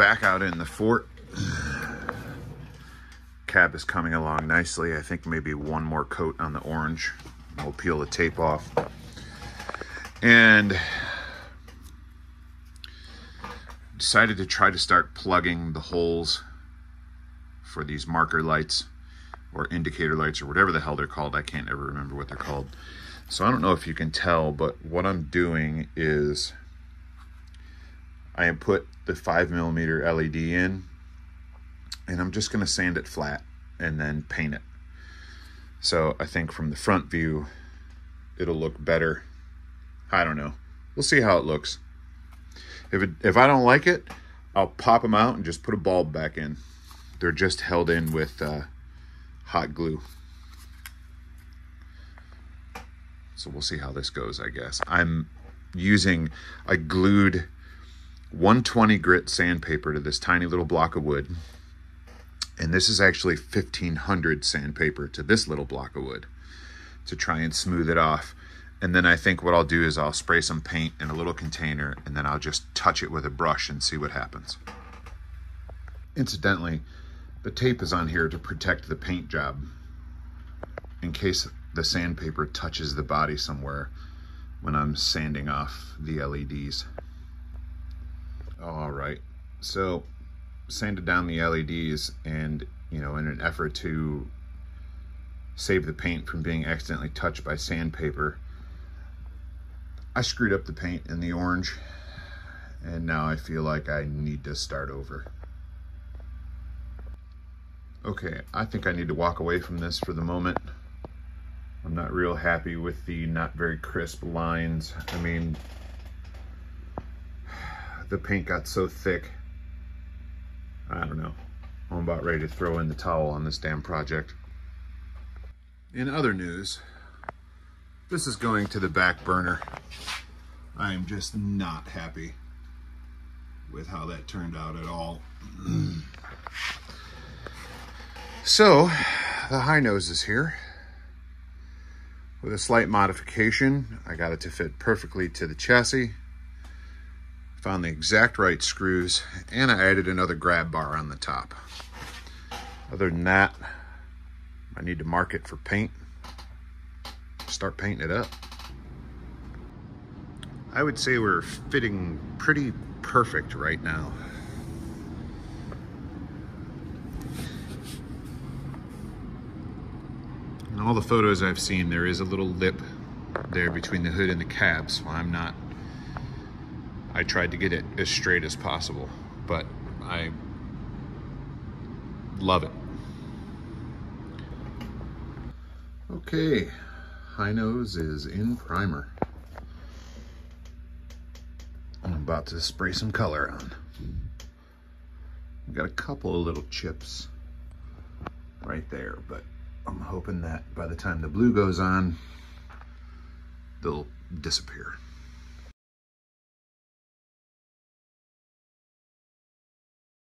back out in the fort. Cab is coming along nicely. I think maybe one more coat on the orange. We'll peel the tape off. And decided to try to start plugging the holes for these marker lights or indicator lights or whatever the hell they're called. I can't ever remember what they're called. So I don't know if you can tell, but what I'm doing is I have put the five millimeter LED in and I'm just going to sand it flat and then paint it. So I think from the front view, it'll look better. I don't know. We'll see how it looks. If, it, if I don't like it, I'll pop them out and just put a bulb back in. They're just held in with uh, hot glue. So we'll see how this goes, I guess. I'm using, I glued 120 grit sandpaper to this tiny little block of wood. And this is actually 1500 sandpaper to this little block of wood to try and smooth it off. And then I think what I'll do is I'll spray some paint in a little container and then I'll just touch it with a brush and see what happens. Incidentally, the tape is on here to protect the paint job in case the sandpaper touches the body somewhere when I'm sanding off the LEDs. All right, so sanded down the LEDs and, you know, in an effort to save the paint from being accidentally touched by sandpaper, I screwed up the paint in the orange and now I feel like I need to start over. Okay, I think I need to walk away from this for the moment. I'm not real happy with the not very crisp lines. I mean, the paint got so thick. I don't know. I'm about ready to throw in the towel on this damn project. In other news, this is going to the back burner. I am just not happy with how that turned out at all. so, the high nose is here. With a slight modification, I got it to fit perfectly to the chassis. Found the exact right screws, and I added another grab bar on the top. Other than that, I need to mark it for paint. Start painting it up. I would say we're fitting pretty perfect right now. In all the photos I've seen, there is a little lip there between the hood and the cab, so I'm not, I tried to get it as straight as possible, but I love it. Okay, high nose is in primer. I'm about to spray some color on. I've got a couple of little chips right there, but I'm hoping that by the time the blue goes on, they'll disappear.